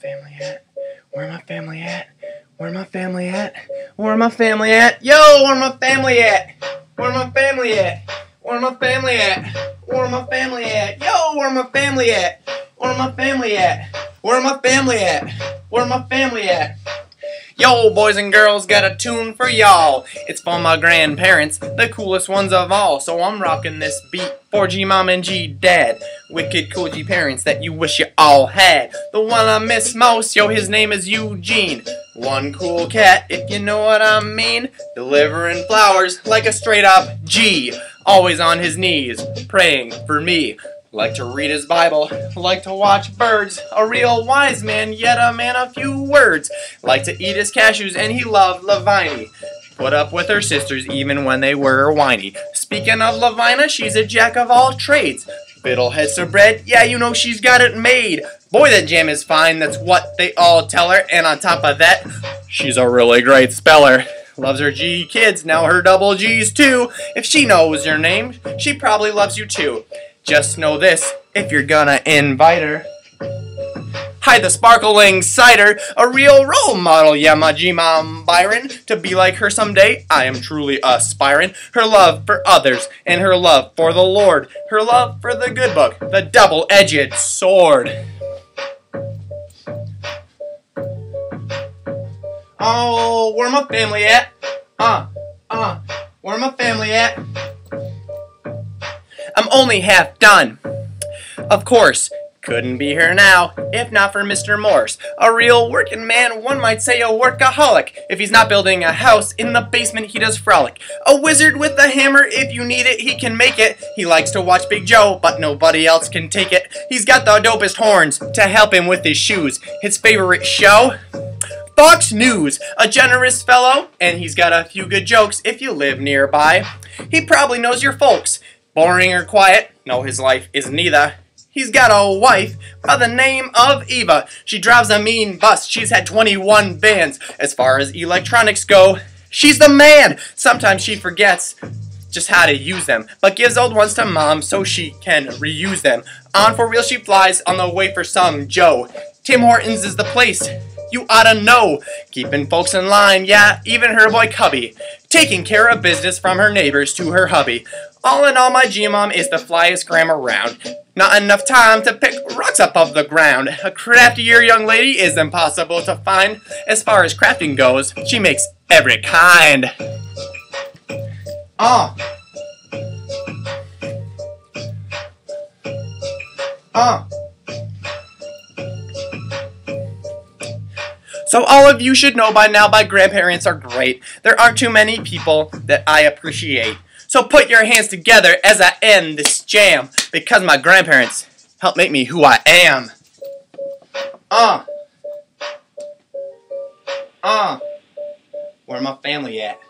family at? Where my family at? Where my family at? Where my family at? Yo, where my family at? Where my family at? Where my family at? Where my family at? Yo, where my family at? Where my family at? Where my family at? Where my family at? Yo, boys and girls, got a tune for y'all. It's for my grandparents, the coolest ones of all. So I'm rocking this beat for G mom and G dad. Wicked cool G parents that you wish you all had. The one I miss most, yo, his name is Eugene. One cool cat, if you know what I mean. Delivering flowers like a straight up G. Always on his knees, praying for me. Like to read his Bible, like to watch birds, a real wise man, yet a man of few words. Like to eat his cashews, and he loved Lavinia. Put up with her sisters even when they were whiny. Speaking of Lavina, she's a jack of all trades. Fiddleheads to bread, yeah, you know she's got it made. Boy, that jam is fine, that's what they all tell her. And on top of that, she's a really great speller. Loves her G kids, now her double G's too. If she knows your name, she probably loves you too. Just know this, if you're gonna invite her. Hi, the sparkling cider, a real role model, G-Mom Byron. To be like her someday, I am truly aspiring. Her love for others, and her love for the Lord. Her love for the good book, the double-edged sword. Oh, where my family at? Uh, uh, where my family at? Only half done. Of course, couldn't be here now, if not for Mr. Morse. A real working man, one might say a workaholic. If he's not building a house, in the basement he does frolic. A wizard with a hammer, if you need it, he can make it. He likes to watch Big Joe, but nobody else can take it. He's got the dopest horns to help him with his shoes. His favorite show? Fox News, a generous fellow, and he's got a few good jokes if you live nearby. He probably knows your folks. Boring or quiet? No, his life is neither. He's got a wife by the name of Eva. She drives a mean bus. She's had 21 bands. As far as electronics go, she's the man. Sometimes she forgets just how to use them, but gives old ones to mom so she can reuse them. On for real she flies on the way for some Joe. Tim Hortons is the place. You oughta know. Keeping folks in line, yeah, even her boy Cubby. Taking care of business from her neighbors to her hubby. All in all, my G-Mom is the flyest gram around. Not enough time to pick rocks up off the ground. A craftier young lady is impossible to find. As far as crafting goes, she makes every kind. Ah. Ah. So all of you should know by now my grandparents are great. There aren't too many people that I appreciate. So put your hands together as I end this jam because my grandparents helped make me who I am. Uh. Uh. Where my family at?